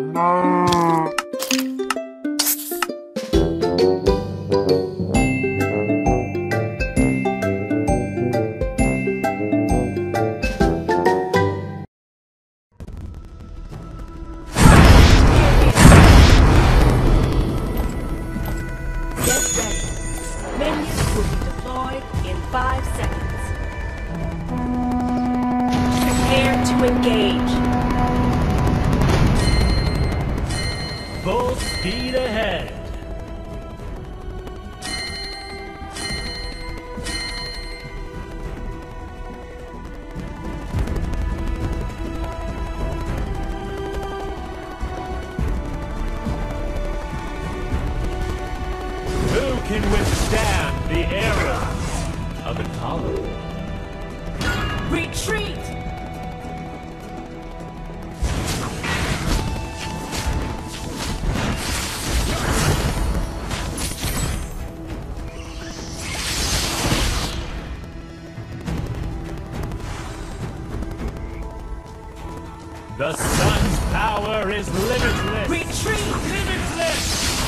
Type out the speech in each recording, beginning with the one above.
Música The sun's power is limitless. Retreat! Limitless!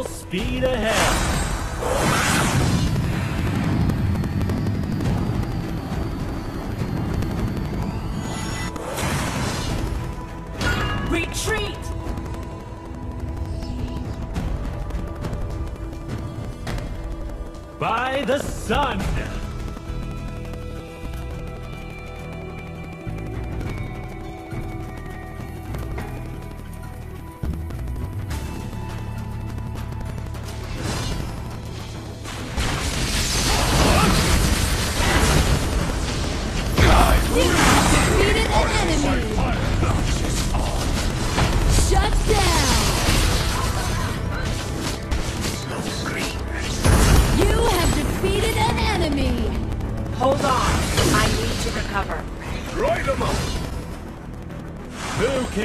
Full speed ahead. Retreat! By the sun!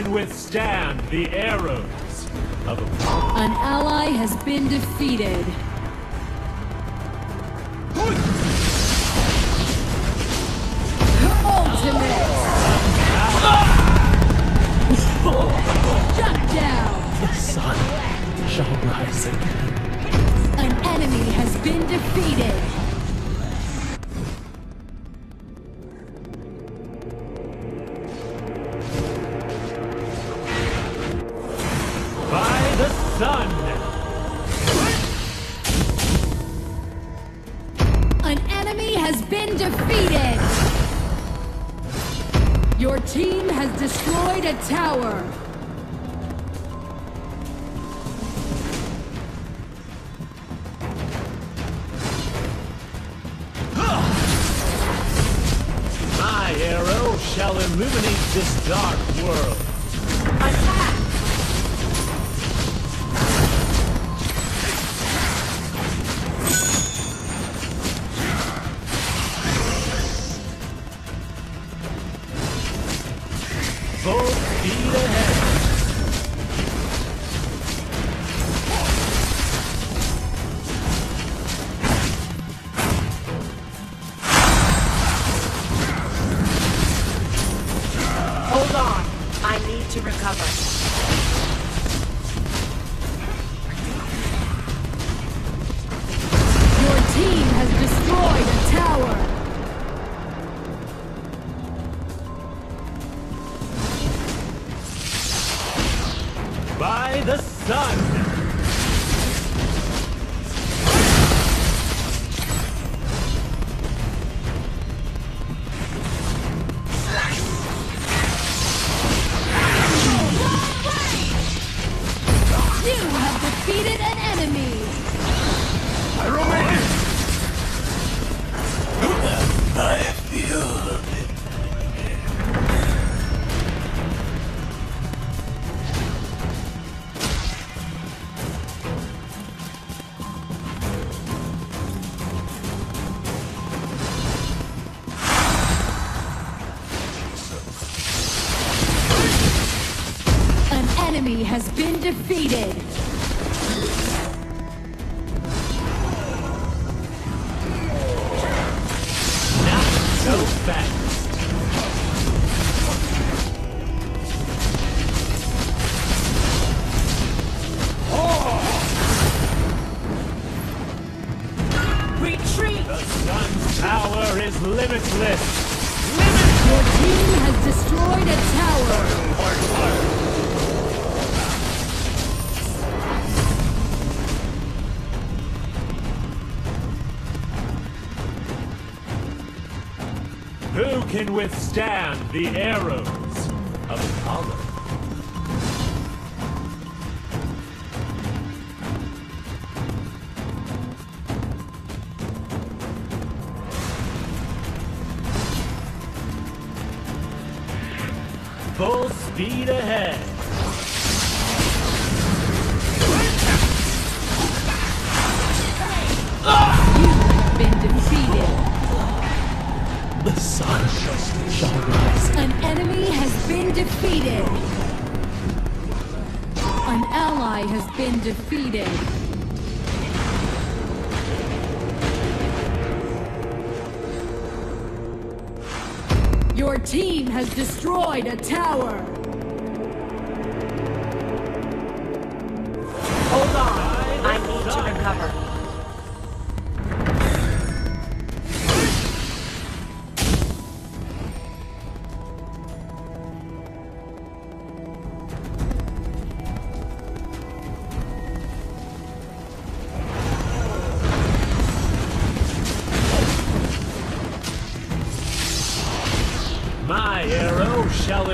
can withstand the arrows of a... An ally has been defeated. shall illuminate this dark world. to recover. Defeated! Not so fast! Retreat! The sun's power is limitless! Your team has destroyed a tower! Who can withstand the arrows of Apollo? Full speed ahead! An enemy has been defeated! An ally has been defeated! Your team has destroyed a tower!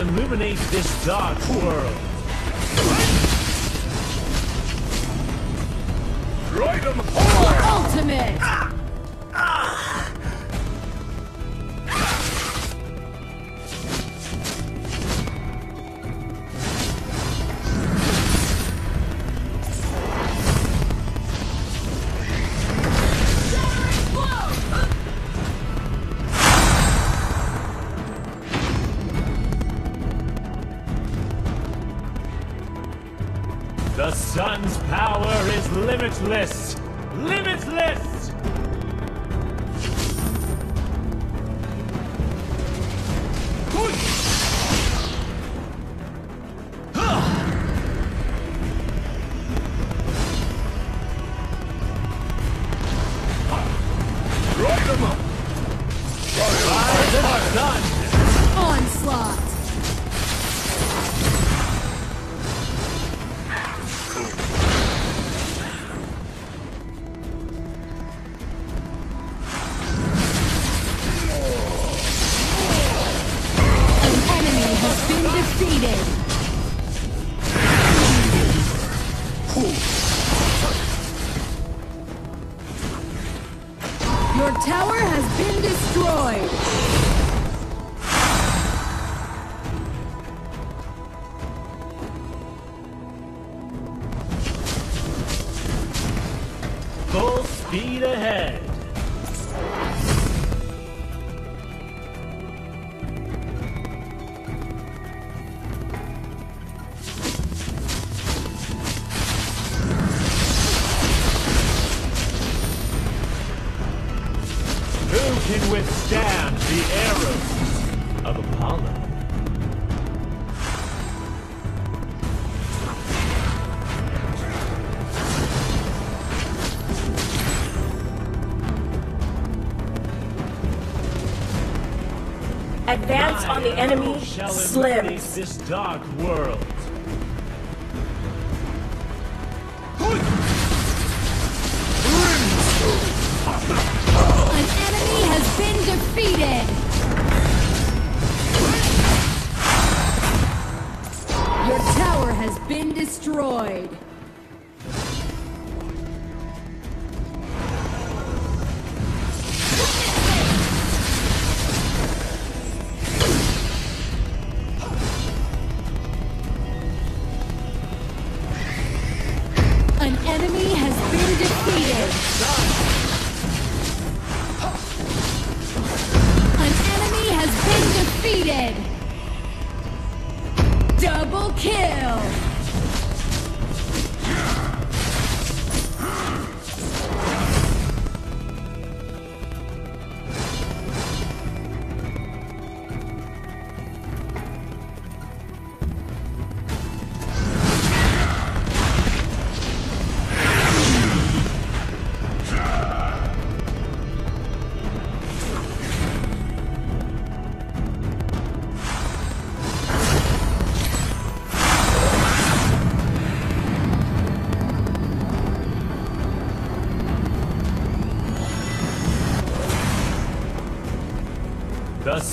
Illuminate this dark world. Ultimate! The sun's power is limitless! Limitless! By the sun! Speed ahead! Advance on the enemy slims. This dark world. An enemy has been defeated. Your tower has been destroyed.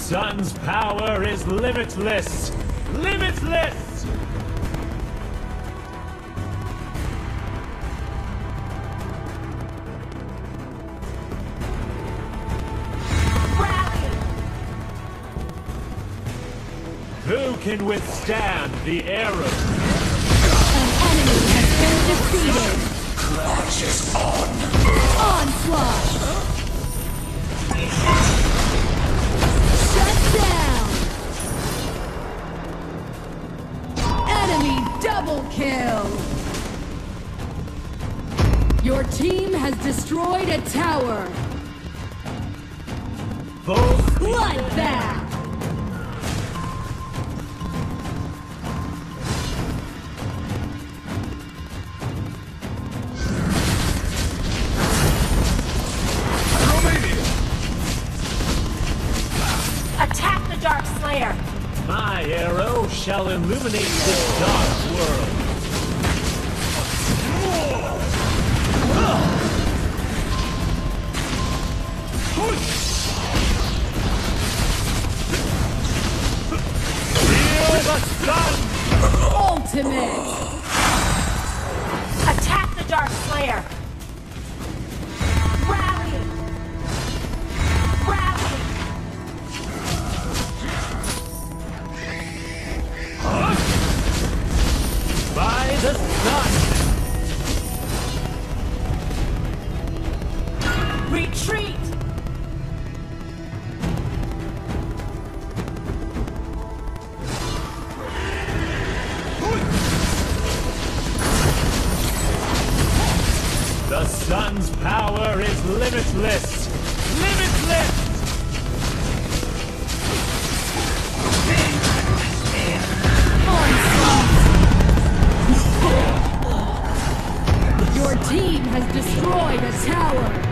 Sun's power is limitless! Limitless! Rally! Who can withstand the arrow? An enemy has been defeated. Onslaught. Double kill. Your team has destroyed a tower. Full Bloodbath. Attack the Dark Slayer! My arrow shall illuminate this Feel the! Ultimate. Attack the Dark Slayer! Rally! Rally! By the sun! Sun's power is limitless! Limitless! Your team has destroyed a tower.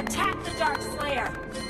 Attack the Dark Slayer!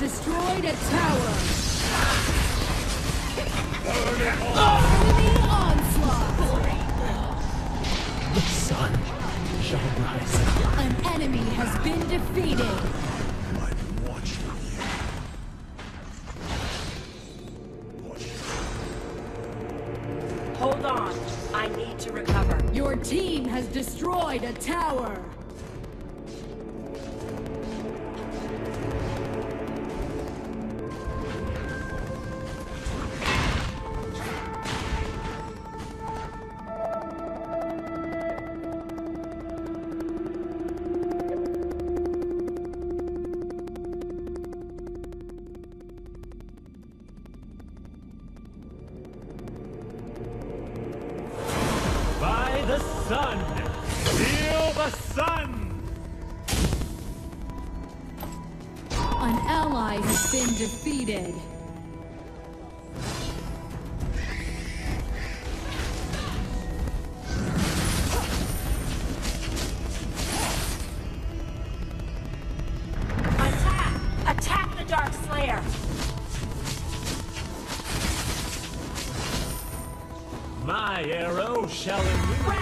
destroyed a tower. Enemy onslaught. The sun shall rise. An enemy has been defeated. I've watched you. Hold on. I need to recover. Your team has destroyed a tower. Shall